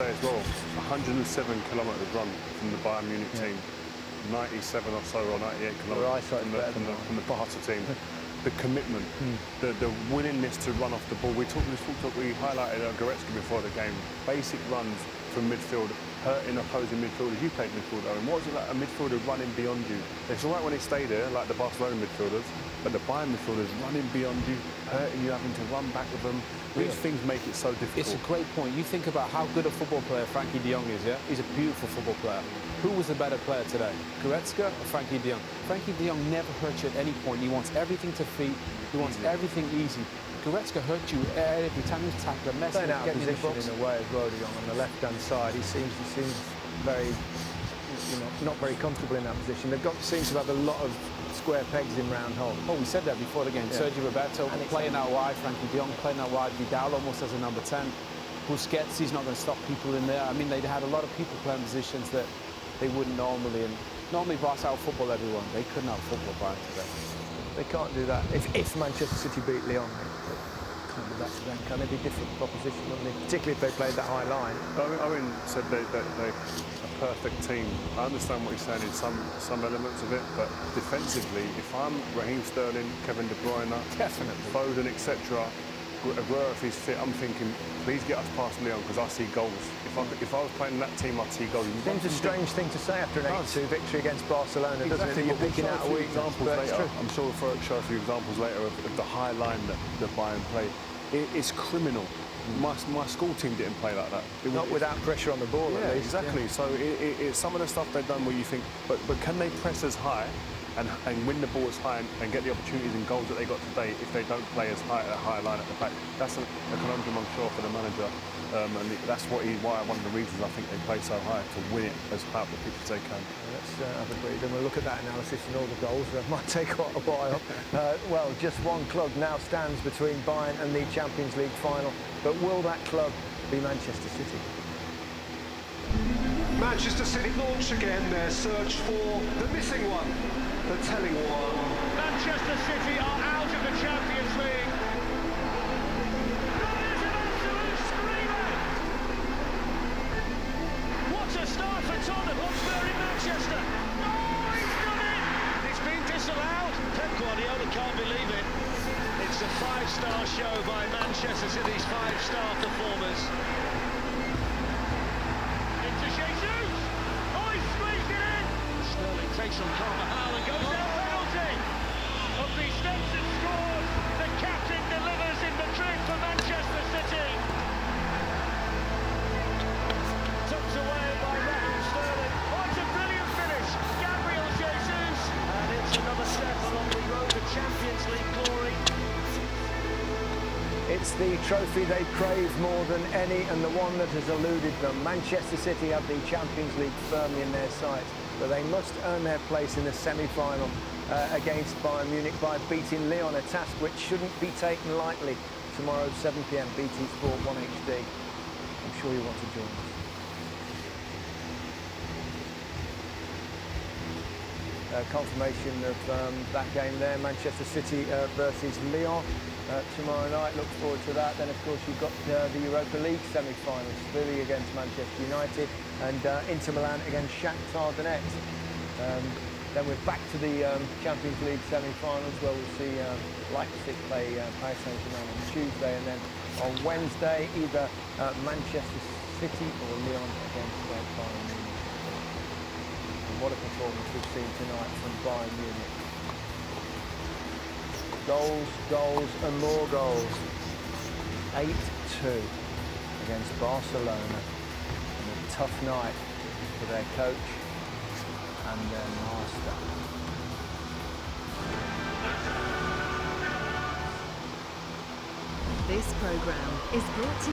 as well, 107 kilometres run from the Bayern Munich team, 97 or so or 98 kilometres from the, from, the, from the Barca team. the commitment, the, the willingness to run off the ball. We talked, we talked, we highlighted uh, Goretzka before the game. Basic runs from midfield, Uh, hurting opposing midfielders. You played midfield, Owen. What was it like a midfielder running beyond you? It's all right when they stay there, like the Barcelona midfielders, but the Bayern midfielders running beyond you, hurting you, having to run back with them. These Yeah. things make it so difficult. It's a great point. You think about how good a football player Frenkie de Jong is, yeah? He's a beautiful football player. Who was the better player today? Goretzka or Frenkie de Jong? Frenkie de Jong never hurts you at any point. He wants everything to feet. He wants everything easy. Goretzka hurt you every time he was tackling, messing, Playing out of getting in the position box. in a way as well, De Jong, on the left-hand side. He seems he seems very, you know, not very comfortable in that position. They've got seems to have a lot of square pegs in round holes. Oh, we said that before the game. Yeah. Sergio Roberto And it's- playing out wide, Frenkie de Jong playing out wide, Vidal almost as a number 10. Busquets, he's not going to stop people in there. I mean, they had a lot of people playing positions that they wouldn't normally. And normally Barca out football everyone. They couldn't out football Bayern today. They can't do that. If, if Manchester City beat Lyon, they, they can't do that to them. Can they be different proposition, wouldn't they? Particularly if they played that high line. Owen, Owen said they, they, they're a perfect team. I understand what he's saying in some, some elements of it, but defensively, if I'm Raheem Sterling, Kevin De Bruyne, Definitely. Foden, etc., Aguero if he's fit, I'm thinking, please get us past Lyon because I see goals. If I, if I was playing that team, I'd see goals. Seems a strange thing to say after an does. 8-2 victory against Barcelona, doesn't it? You're picking out a few examples later. I'm sure we'll show a few examples later of, of the high line that, that Bayern play. It, it's criminal. My, my school team didn't play like that. It was- Not without pressure on the ball, Yeah, exactly. So it, it, it's some of the stuff they've done where you think, but but can they press as high and, and win the ball as high and, and get the opportunities and goals that they got today if they don't play as high at a high line at the back? That's a, a conundrum, I'm sure, for the manager. Um, and that's what he, why one of the reasons I think they play so high to win it as high up the pitch as they can. Let's uh, have a breather. And we'll look at that analysis and all the goals. That might take quite a while. Uh, well, just one club now stands between Bayern and the Champions League final. But will that club be Manchester City? Manchester City launch again their search for the missing one, the telling one. Manchester City are Manchester. Oh, he's done it. It's been disallowed. Pep Guardiola can't believe it. It's a five-star show by Manchester City's five-star performers. Into Jesus. Oh, he squeezed it in. Sterling takes on Carvajal It's the trophy they crave more than any and the one that has eluded them. Manchester City have the Champions League firmly in their sights, but they must earn their place in the semi-final uh, against Bayern Munich by beating Lyon, a task which shouldn't be taken lightly. Tomorrow, 7pm, BT Sport 1 HD. I'm sure you want to join us. Confirmation of um, that game there, Manchester City uh, versus Lyon uh, tomorrow night. Look forward to that. Then, of course, you've got uh, the Europa League semi-finals, Sevilla against Manchester United and uh, Inter Milan against Shakhtar Donetsk. Um, then we're back to the um, Champions League semi-finals where we'll see um, Leipzig play uh, Paris Saint-Germain on Tuesday and then on Wednesday either uh, Manchester City or Lyon against uh, Bayern Munich. What a performance we've seen tonight from Bayern Munich. Goals, goals and more goals. 8-2 against Barcelona. And a tough night for their coach and their master. This program is brought to